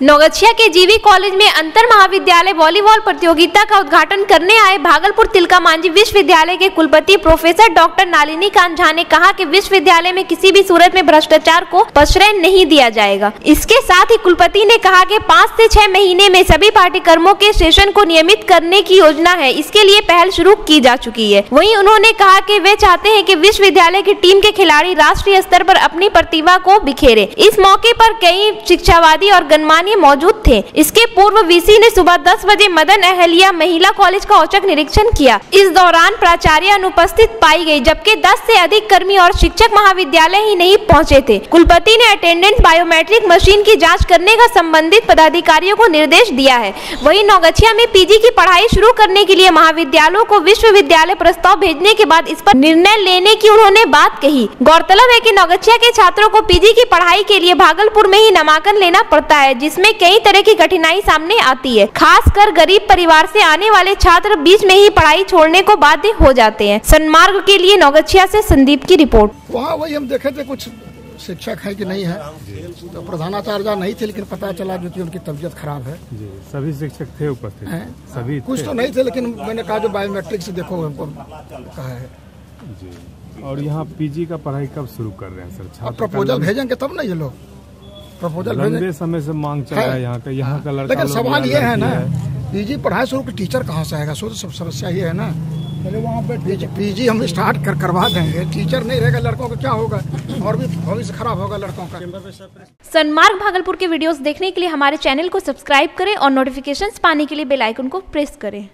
नौगछिया के जीवी कॉलेज में अंतर महाविद्यालय वॉलीबॉल प्रतियोगिता का उद्घाटन करने आए भागलपुर तिलका मांझी विश्वविद्यालय के कुलपति प्रोफेसर डॉक्टर नालिनी कांत झा ने कहा कि विश्वविद्यालय में किसी भी सूरत में भ्रष्टाचार को प्रश्रय नहीं दिया जाएगा। इसके साथ ही कुलपति ने कहा कि पाँच से छह महीने में सभी पाठ्यक्रमों के सेशन को नियमित करने की योजना है। इसके लिए पहल शुरू की जा चुकी है। वही उन्होंने कहा की वे चाहते है की विश्वविद्यालय की टीम के खिलाड़ी राष्ट्रीय स्तर आरोप अपनी प्रतिभा को बिखेरे। इस मौके आरोप कई शिक्षावादी और गणमान्य मौजूद थे। इसके पूर्व वीसी ने सुबह 10 बजे मदन अहलिया महिला कॉलेज का औचक निरीक्षण किया। इस दौरान प्राचार्य अनुपस्थित पाई गई जबकि दस ऐसी अधिक कर्मी और शिक्षक महाविद्यालय ही नहीं पहुँचे थे। कुलपति ने अटेंडेंस बायोमेट्रिक मशीन की जाँच करने का संबंधित पदाधिकारियों को निर्देश दिया है। वही नौगछिया में पीजी की पढ़ाई शुरू करने के लिए महाविद्यालयों को विश्वविद्यालय प्रस्ताव भेजने के बाद इस पर निर्णय लेने की उन्होंने बात कही। गौरतलब है कि नौगछिया के छात्रों को पीजी की पढ़ाई के लिए भागलपुर में ही नामांकन लेना पड़ता है, जिसमें कई तरह की कठिनाई सामने आती है। खासकर गरीब परिवार से आने वाले छात्र बीच में ही पढ़ाई छोड़ने को बाध्य हो जाते हैं। सन्मार्ग के लिए नौगछिया से संदीप की रिपोर्ट। वहाँ वही हम देखे थे कुछ शिक्षक है कि नहीं है। तो प्रधानाचार्य नहीं थे लेकिन पता चला जो कि उनकी तबीयत खराब है। जी सभी शिक्षक थे उपस्थित? सभी कुछ तो नहीं थे लेकिन मैंने कहा जो बायोमेट्रिक से देखो हमको कहा है। जी। और यहाँ पीजी का पढ़ाई कब शुरू कर रहे हैं सर? प्रपोजल भेजेंगे तब ना ये लोग। प्रपोजल लंबे समय से मांग चल रहा है यहाँ का यहाँ का लड़का लेकिन सवाल ये है ना पीजी पढ़ाई शुरू की टीचर कहाँ से आएगा? सो तो सब समस्या ये है ना। पहले वहाँ पे पीजी पीजी हम स्टार्ट कर करवा देंगे। टीचर नहीं रहेगा लड़कों का क्या होगा? और भी भविष्य खराब होगा लड़कों का। सनमार्ग भागलपुर के वीडियोस देखने के लिए हमारे चैनल को सब्सक्राइब करें और नोटिफिकेशंस पाने के लिए बेल आइकन को प्रेस करें।